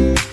Bye.